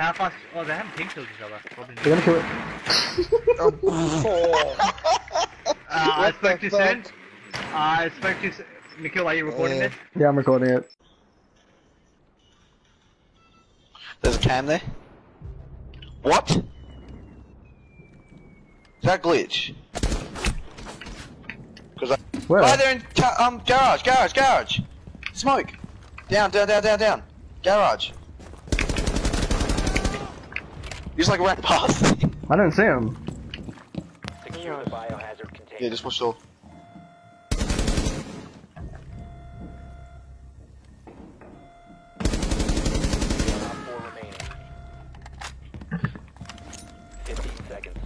how fast? Oh, they haven't team killed each other. Probably. They're gonna kill it. Oh. Uh, I What spoke the too soon. fuck? Uh, I spoke too soon. Nikhil, are you recording Yeah. this? Yeah, I'm recording it. There's a cam there. What? Is that glitch? Because I. Where? Right there in um garage, garage, garage. Smoke. Down, down, down, down, down. Garage. You just like ran past. I didn't see him. Secure the biohazard container. yeah, just watch the door. Op four remaining. 15 seconds.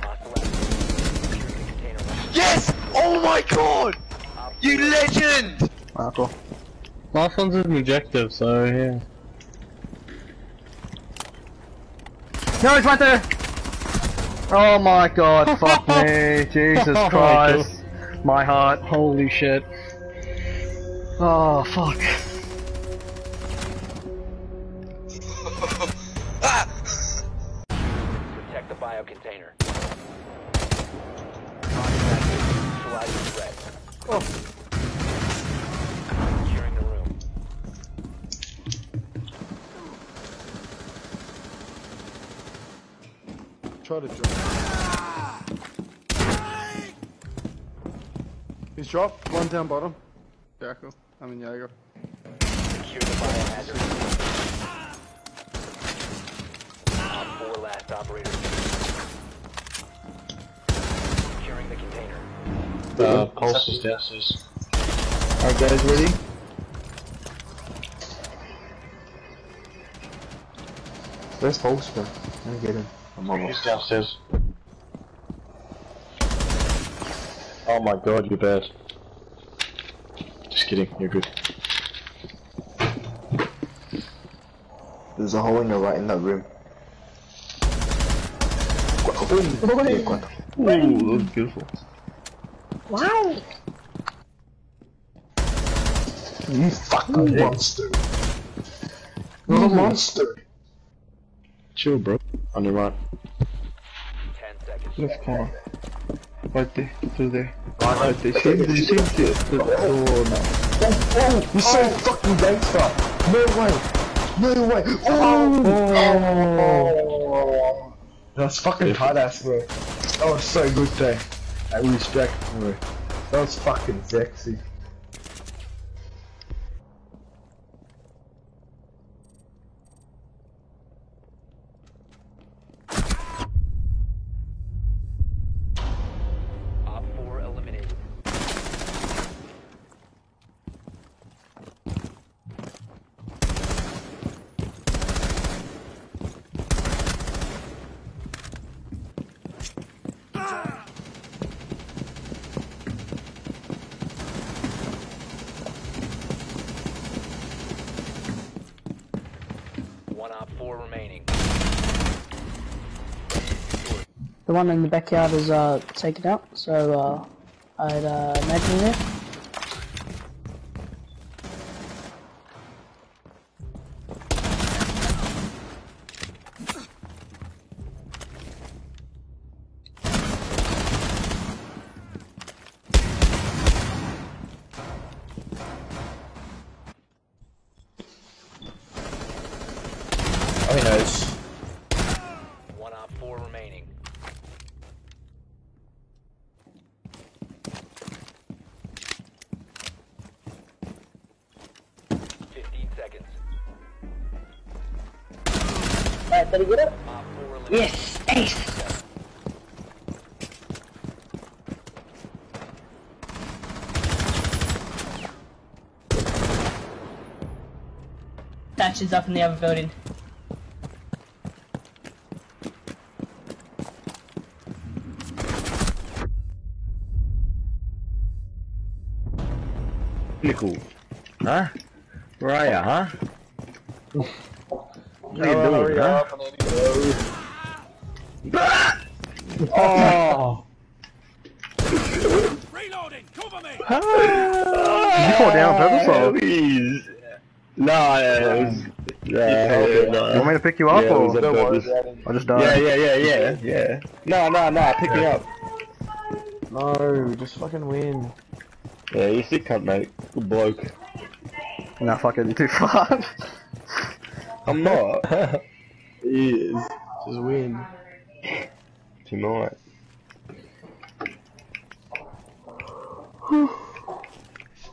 Hostile activity. Secure the container. Yes! Oh my god! You legend! Ah, cool. Last one's an objective, so yeah. No, he's right there! Oh my god, fuck me. Jesus Oh Christ. My heart. Holy shit. Oh, fuck. Ah! Protect the bio container. Neutralize the threat. Securing the room. Try to drop. He's dropped. One down bottom. Jackal. I mean Jaeger. Secure the biohazard. Op four last operator. Securing the container. Uh, pulse is downstairs. Alright, guys, ready? Where's Pulse, bro? Let me get him. I'm He's downstairs. Oh my god, you're bad. Just kidding, you're good. There's a hole in the right in that room. Ooh, that was beautiful. Wow! You fucking monster. You're a monster. Chill, bro. On your right. 10 seconds. Left corner. Right there, through there. Right there. See, do you see the, the door now? Oh, you're so fucking gangster. No way. No way. Oh. oh. That's fucking badass, bro. That was so good there. I respect, bro. That was fucking sexy. The one in the backyard is uh, taken out, so uh, I'd uh, imagine it. Oh, knows. Alright, did get it? Op 4 eliminated. Yes, ace! Thatch up in the other building. Nikhil. Huh? Where are ya, huh? What are you doing, huh? Oh! Reloading, cover me! Did you fall down or? Please. No, it was um, Yeah, You want me to pick you up Yeah, it or was. I'll just die? Yeah, yeah, yeah, yeah, yeah. No, no, no, pick me up. No, just fucking win. Yeah, you sick cunt, mate. Good bloke. Nah, fuck it, you're too far. I'm not. he is. Just win. Tonight.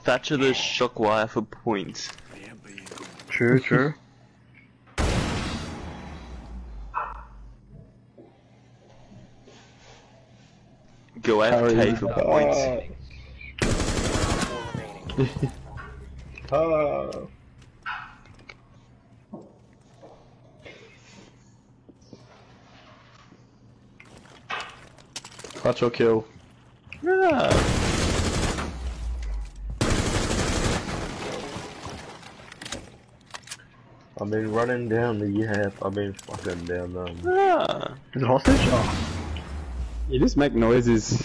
Thatcher the shock wire for points. true, true. Go AFK for points. Four. Oh. Clutch or kill. Yeah. I've been running down the yap. I've been fucking down them. Yeah. Is it hostage? Oh. You just make noises.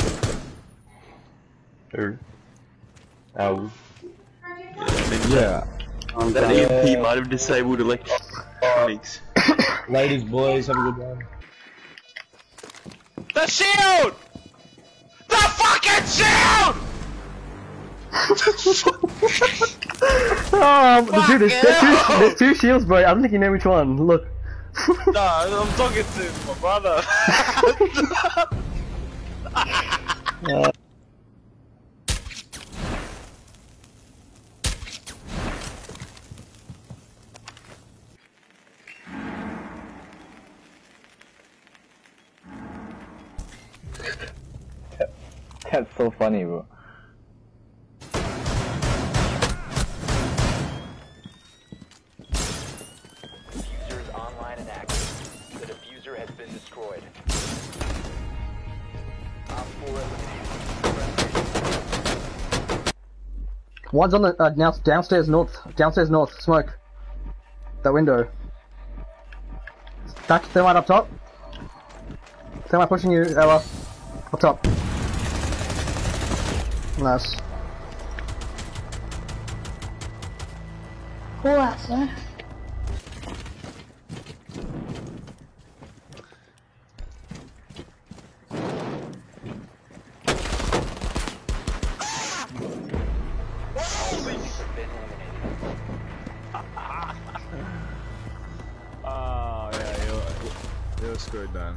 Who? Oh. Yeah. I'm That uh, done. EMP might have disabled electronics. Uh, Ladies, boys, have a good one. The shield! Ah, the fucking shield! Oh, dude, there's, there's, two, there's two shields, bro. I don't think you know which one. Look. No, I'm talking to my brother. Ah. That's so funny, bro. Diffuser is online and active. The diffuser has been destroyed. Op 4 eliminated. One's on the uh, now downstairs north. Downstairs north. Smoke. That window. Back. Thermite up top. Thermite pushing you, Ela. Up top. Nice. Cool ass? Have been eliminated. Oh, yeah, you're, you're screwed, man.